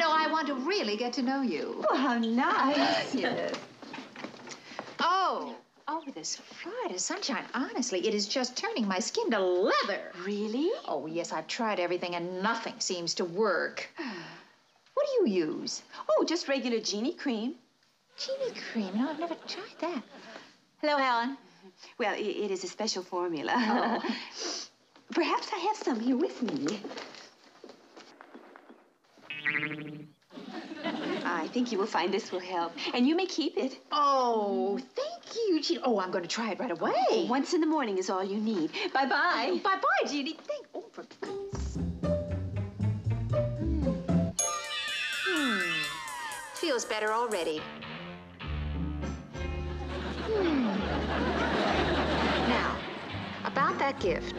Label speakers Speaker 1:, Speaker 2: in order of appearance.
Speaker 1: know, I want to really get to know you.
Speaker 2: Oh, how nice. yes.
Speaker 1: Oh, oh, this Florida sunshine, honestly, it is just turning my skin to leather.
Speaker 2: Really?
Speaker 1: Oh, yes, I've tried everything and nothing seems to work. What do you use?
Speaker 2: Oh, just regular genie cream.
Speaker 1: Genie cream? No, I've never tried that. Hello, Helen.
Speaker 2: Well, it is a special formula.
Speaker 1: Oh.
Speaker 2: Perhaps I have some here with me. I think you will find this will help. And you may keep it.
Speaker 1: Oh, thank you, Jeannie. Oh, I'm going to try it right away.
Speaker 2: Once in the morning is all you need. Bye-bye.
Speaker 1: Bye-bye, Jeannie. Thank. Oh, for goodness. Hmm. Feels better already. Hmm. Now, about that gift.